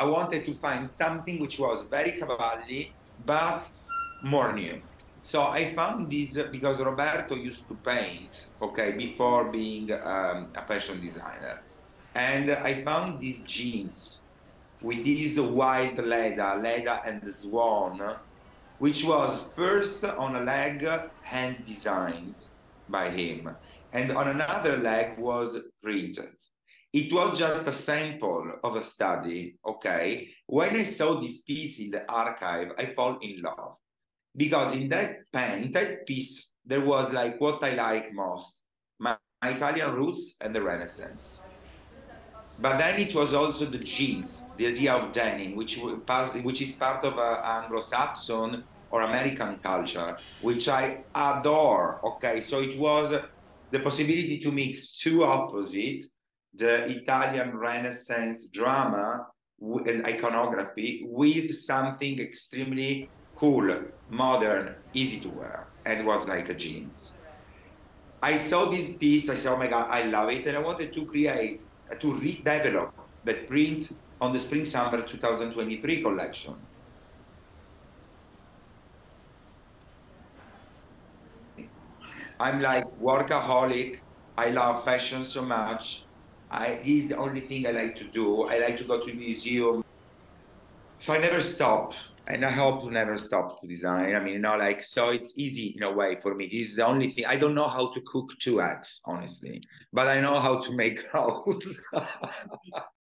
I wanted to find something which was very cavalli, but more new. So I found this because Roberto used to paint, okay, before being um, a fashion designer. And I found these jeans with this white leather, leather and swan, which was first on a leg hand designed by him, and on another leg was printed. It was just a sample of a study, okay? When I saw this piece in the archive, I fall in love because in that pen, that piece, there was like what I like most, my, my Italian roots and the Renaissance. But then it was also the jeans, the idea of denim, which, which is part of uh, Anglo-Saxon or American culture, which I adore. Okay, so it was the possibility to mix two opposites, the Italian Renaissance drama and iconography with something extremely cool, modern, easy to wear, and was like a jeans. I saw this piece, I said, oh my God, I love it. And I wanted to create, to redevelop that print on the Spring Summer 2023 collection. I'm like workaholic. I love fashion so much. I, this is the only thing I like to do. I like to go to the museum. So I never stop and I hope to never stop to design. I mean, you know, like so it's easy in a way for me. This is the only thing I don't know how to cook two eggs, honestly, but I know how to make clothes.